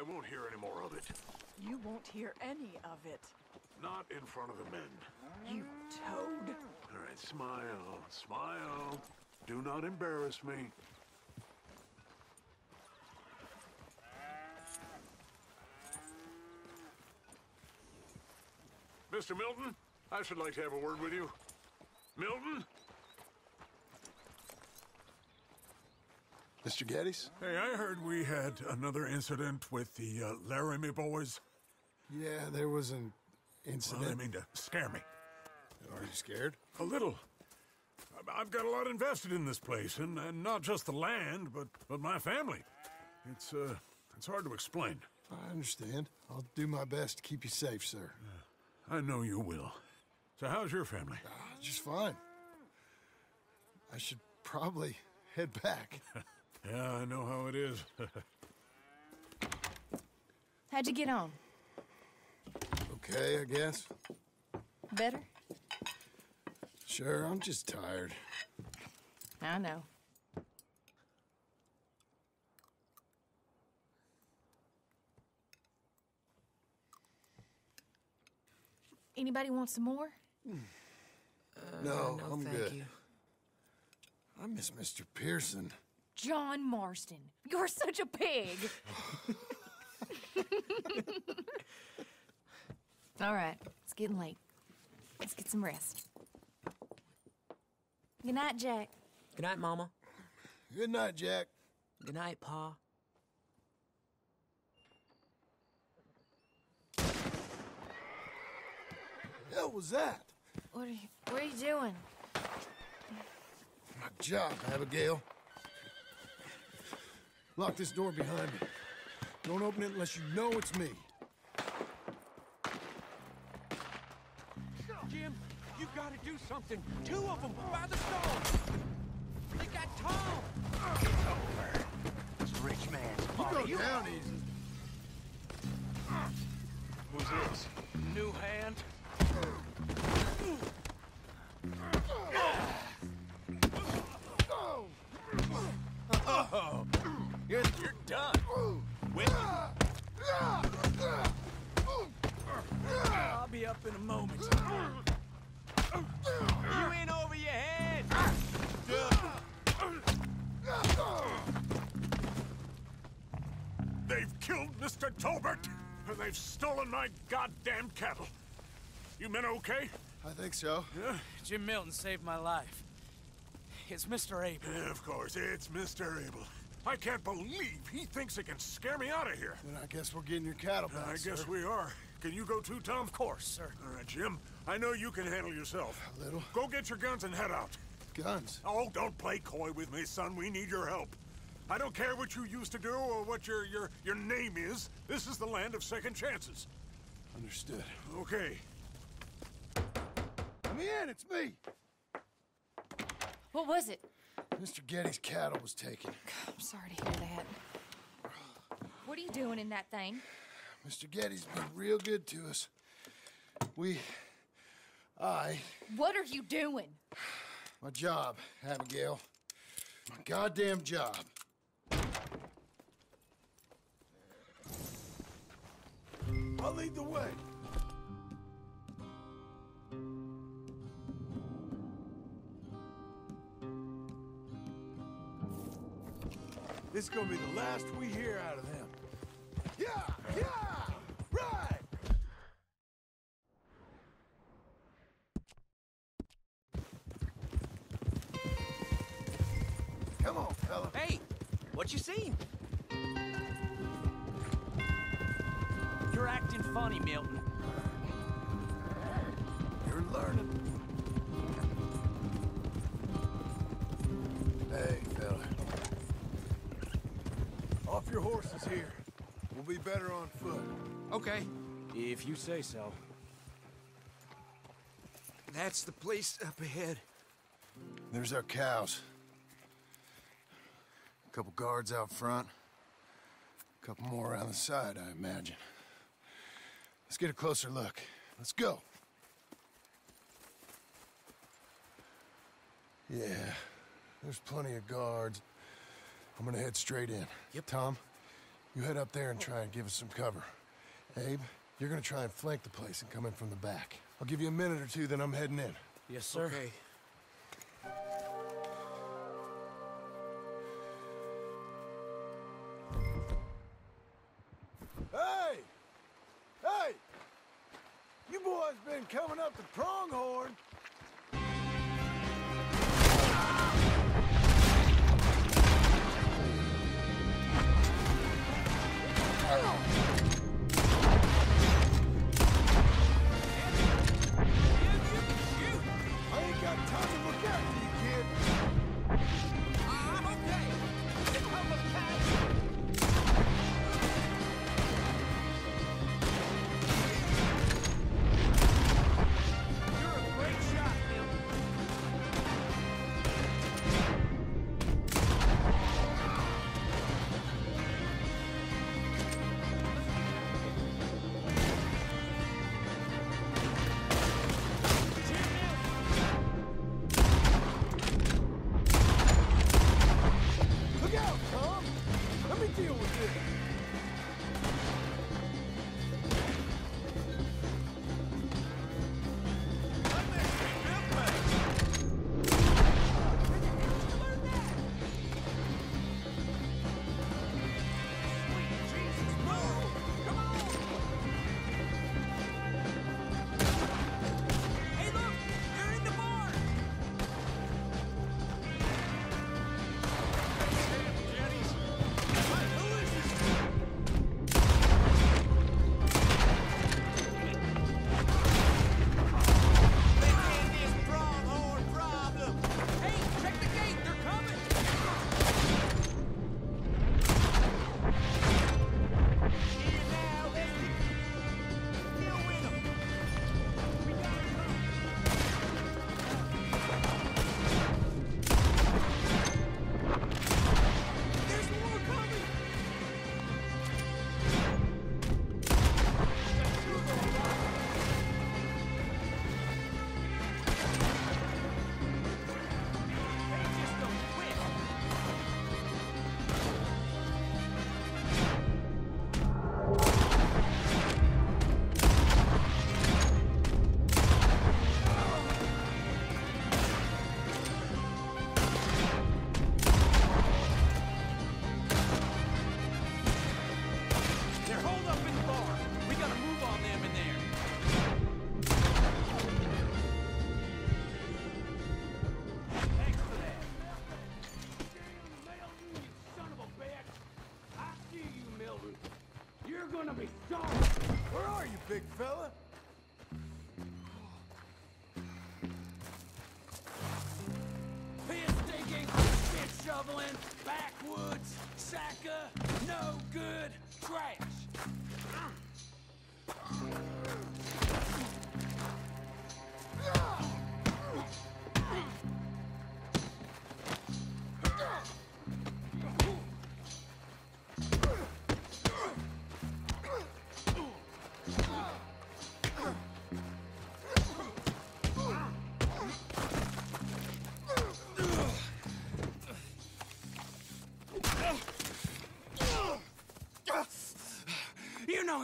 I won't hear any more of it. You won't hear any of it. Not in front of the men. You toad. All right, smile, smile. Do not embarrass me. Mr. Milton, I should like to have a word with you. Milton? Mr. Geddes? Hey, I heard we had another incident with the uh, Laramie boys. Yeah, there was an Well, incident. they mean to scare me. Are you scared? A little. I- I've got a lot invested in this place, and, and not just the land, but, but my family. It's, uh, it's hard to explain. I understand. I'll do my best to keep you safe, sir. I know you will. So how's your family? Ah, Just fine. I should probably head back. Yeah, I know how it is. How'd you get on? okay, I guess. Better? Sure, I'm just tired. I know. Anybody want some more? no, Uh, no, I'm thank good. you. I miss Mr. Pearson. John Marston, you're such a pig. All right, it's getting late. Let's get some rest. Good night, Jack. Good night, Mama. Good night, Jack. Good night, Pa. hell was that? What are you, what are you doing? My job, Abigail. Lock this door behind me. Don't open it unless you know it's me. Jim, you gotta do something. Two of them by the stove. They got Tom. It's a rich man's You party. go down easy. Who's this? New hand. You're, I'll be up in a moment. You in over your head. They've killed Mr. Tolbert, and they've stolen my goddamn cattle. You men okay? I think so. Yeah? Jim Milton saved my life. It's Mr. Abel. Yeah, of course, it's Mr. Abel. I can't believe he thinks he can scare me out of here. Then I guess we're getting your cattle back, I guess we are. Can you go too, Tom? Of course, sir. All right, Jim. I know you can handle yourself. A little. Go get your guns and head out. Guns. Oh, don't play coy with me, son. We need your help. I don't care what you used to do or what your your your name is. This is the land of second chances. Understood. Okay. Let me in, it's me. What was it? Mr. Geddes' cattle was taken. I'm sorry to hear that. What are you doing in that thing? Mr. Geddes been real good to us. We... I... What are you doing? My job, Abigail. My goddamn job. I'll lead the way. This is gonna be the last we hear out of them. Yeah! Yeah! Right! Come on, fella. Hey, what you seen? You're acting funny, Milton. You're learning. Horses here. We'll be better on foot. Okay, if you say so. That's the place up ahead. There's our cows. A couple guards out front. A couple more around the side, I imagine. Let's get a closer look. Let's go. Yeah, there's plenty of guards. I'm gonna head straight in. Yep. Tom, You head up there and try and give us some cover. Abe, you're gonna try and flank the place and come in from the back. I'll give you a minute or two, then I'm heading in. Yes, sir. Okay. Hey! Hey! You boys been coming up the pronghorn. I shoveling, backwoods, Saka, no good, trash.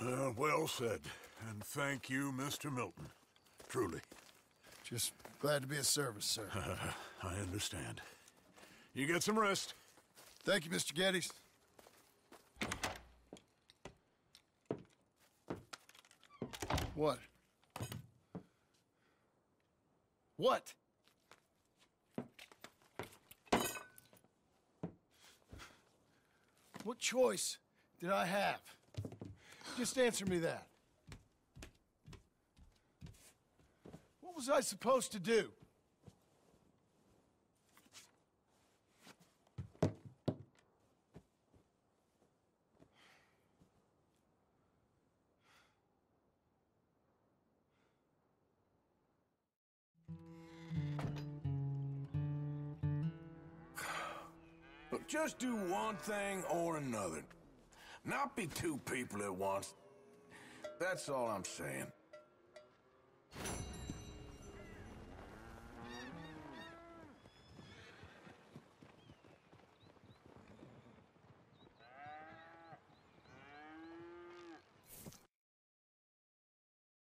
Uh, well said. And thank you, Mr. Milton. Truly. Just glad to be of service, sir. I understand. You get some rest. Thank you, Mr. Geddes. What? What? What choice did I have? Just answer me that. What was I supposed to do? Just do one thing or another. Not be two people at once. That's all I'm saying.